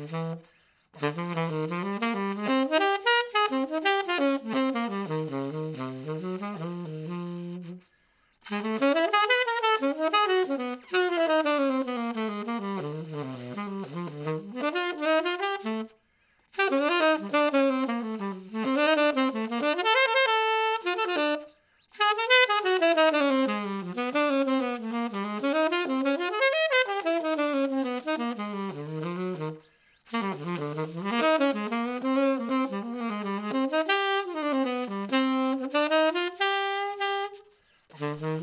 Mm-hmm. Mm-hmm.